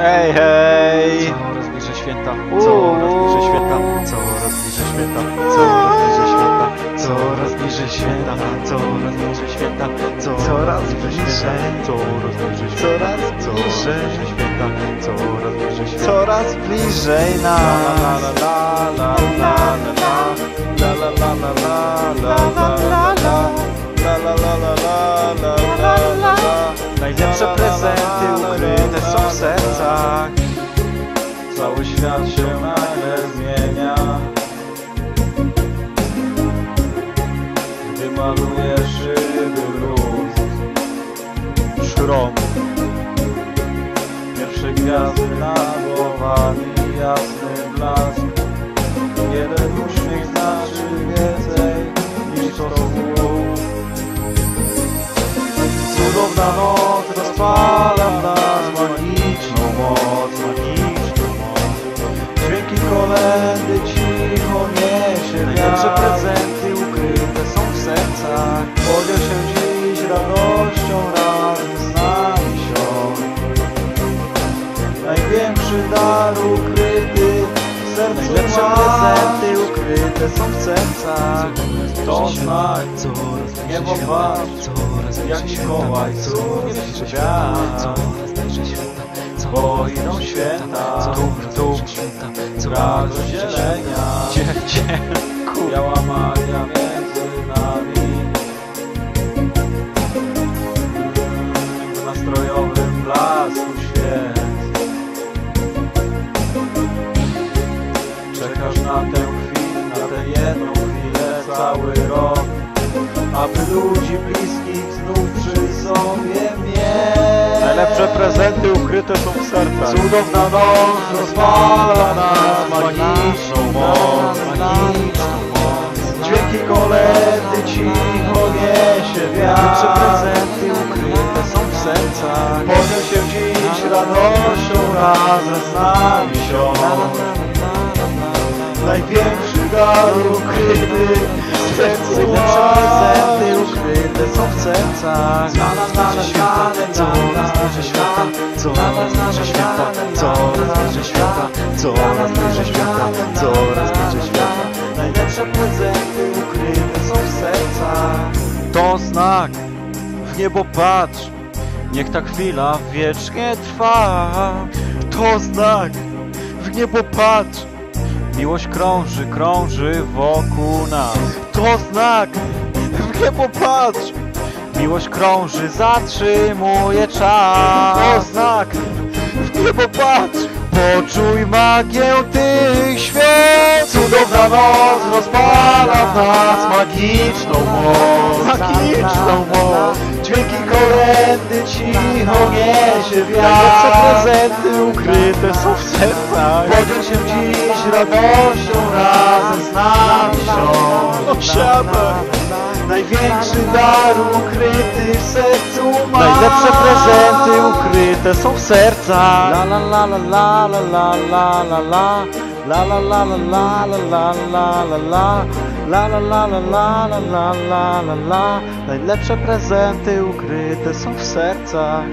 Hej, hej! Coraz bliżej święta, coraz bliżej święta, coraz bliżej święta, coraz bliżej święta, coraz bliżej święta, coraz bliżej święta, Coraz coraz bliżej święta, Coraz bliżej. coraz bliżej święta, Coraz bliżej nas. Najlepsze prezenty ukryte są w sercach. Cały świat się nagle zmienia Gdy malujesz szyby bluz Szron. Pierwsze gwiazdy nad głowami Jasny blask Jeden uśmiech znaczy więcej Niż to Cudowna noc rozpala w nas Magiczną moc, magiczną moc Dźwięki kolendy cicho niesie Najlepsze prezenty ukryte są w sercach. Podziel się dziś radością razem z nami sią Największy dar ukryty w sercu Najlepsze masz. prezenty ukryte są w sercach. To znak, Coraz niebo warto Jak Mikołaj cud świat. Bo idą święta Tum, tum, brak rozdzielenia. Biała magia między nami. W nastrojowym blasku świat Czekasz na tę chwilę, na tę jedną chwilę cały aby ludzi bliskich znów przy sobie mieć Najlepsze prezenty ukryte są w sercach. Cudowna noc rozpala nas magiczną moc, magiczną moc. Dźwięki kolendy cicho niesie Najlepsze wiatr. prezenty ukryte są w sercach. Podziel się dziś radością razem z nami sią. Największy dar ukryty coraz bliżej święta, coraz bliżej święta, coraz bliżej święta, coraz bliżej święta. Najlepsze prezenty ukryte są w sercach. To znak, w niebo patrz, niech ta chwila wiecznie trwa. To znak, w niebo patrz, Miłość krąży, krąży wokół nas. To znak, w niebo patrz. Miłość krąży, zatrzymuje czas. To znak, w niebo patrz. Poczuj magię tych świąt. Cudowna noc rozpala w nas magiczną moc, Magiczną moc. Dźwięki kolendy cicho niesie wiatr. prezenty ukryte są w sercach. Podziel się dziś radością razem z nami. Największy dar ukryty w sercu masz. Najlepsze prezenty ukryte są w sercach. La la la la la la la la la la la la la la la la la la la La la la la la la la la la la Najlepsze prezenty ukryte są w sercach